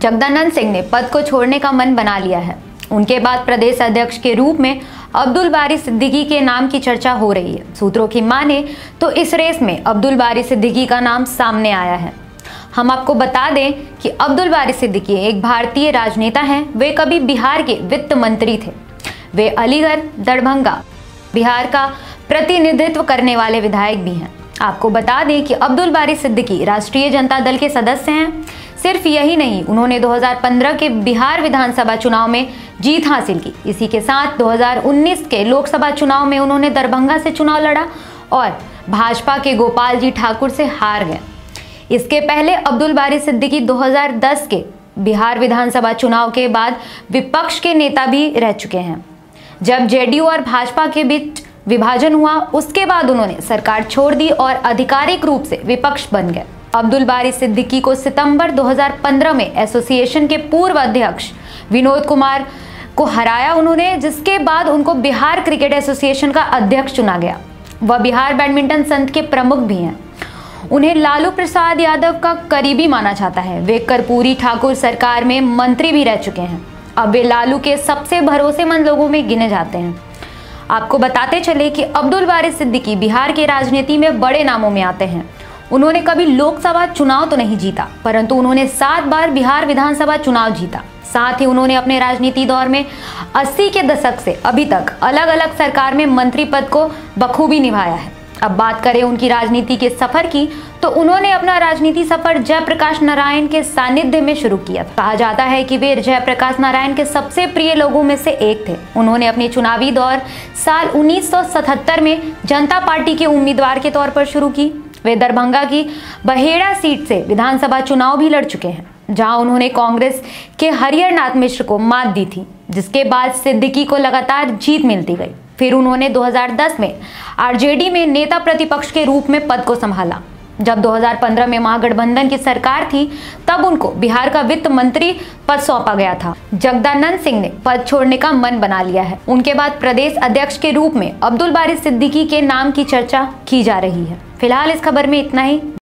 जगदानंद सिंह ने पद को छोड़ने का मन बना लिया है। उनके बाद प्रदेश अध्यक्ष के रूप में अब्दुल बारी सिद्दीकी के नाम की चर्चा हो रही है। सूत्रों की माने तो इस रेस में अब्दुल बारी सिद्दीकी का नाम सामने आया है। हम आपको बता दें कि अब्दुल बारी सिद्दीकी एक भारतीय राजनेता हैं। वे कभी बिहार के वित्त मंत्री थे। वे अलीगढ़, दरभंगा, बिहार का प्रतिनिधित्व करने वाले विधायक भी हैं। आपको बता दें कि अब्दुल बारी सिद्दीकी राष्ट्रीय जनता दल के सदस्य हैं। सिर्फ़ यही नहीं, उन्होंने 2015 के बिहार विधानसभा चुनाव में जीत हासिल की। इसी के साथ 2019 के लोकसभा चुनाव में उन्होंने दरभंगा से चुनाव लड़ा और भाजपा के गोपाल जी ठाकुर से हार गए। इसके पहले अब्दुल बारी सिद्दीकी 2010 के बिहार विधानसभा चुनाव के बाद विपक्ष के नेता भी रह चुके हैं। जब जेडीयू और भाजपा के बीच विभाजन हुआ, उसके बाद उन्होंने सरकार छोड़ दी और आधिकारिक रूप से विपक्ष बन गए। अब्दुल बारी सिद्दीकी को सितंबर 2015 में एसोसिएशन के पूर्व अध्यक्ष विनोद कुमार को हराया उन्होंने, जिसके बाद उनको बिहार क्रिकेट एसोसिएशन का अध्यक्ष चुना गया। वह बिहार बैडमिंटन संघ के प्रमुख भी हैं। उन्हें लालू प्रसाद यादव का करीबी माना जाता है। वे कर्पूरी ठाकुर सरकार में मंत्री भी रह चुके हैं। अब वे लालू के सबसे भरोसेमंद लोगों में गिने जाते हैं। आपको बताते चले कि अब्दुल बारिस सिद्दीकी बिहार की राजनीति में बड़े नामों में आते हैं। उन्होंने कभी लोकसभा चुनाव तो नहीं जीता, परंतु उन्होंने सात बार बिहार विधानसभा चुनाव जीता। साथ ही उन्होंने अपने राजनीति दौर में 80 के दशक से अभी तक अलग अलग सरकार में मंत्री पद को बखूबी निभाया है। अब बात करें उनकी राजनीति के सफ़र की तो उन्होंने अपना राजनीति सफ़र जयप्रकाश नारायण के सानिध्य में शुरू किया था। कहा जाता है कि वे जयप्रकाश नारायण के सबसे प्रिय लोगों में से एक थे। उन्होंने अपने चुनावी दौर साल 1977 में जनता पार्टी के उम्मीदवार के तौर पर शुरू की। वे दरभंगा की बहेड़ा सीट से विधानसभा चुनाव भी लड़ चुके हैं, जहाँ उन्होंने कांग्रेस के हरिहर नाथ मिश्र को मात दी थी, जिसके बाद सिद्दीकी को लगातार जीत मिलती गई। फिर उन्होंने 2010 में आरजेडी में नेता प्रतिपक्ष के रूप में पद को संभाला। जब 2015 में महागठबंधन की सरकार थी, तब उनको बिहार का वित्त मंत्री पद सौंपा गया था। जगदानंद सिंह ने पद छोड़ने का मन बना लिया है। उनके बाद प्रदेश अध्यक्ष के रूप में अब्दुल बारी सिद्दीकी के नाम की चर्चा की जा रही है। फ़िलहाल इस खबर में इतना ही।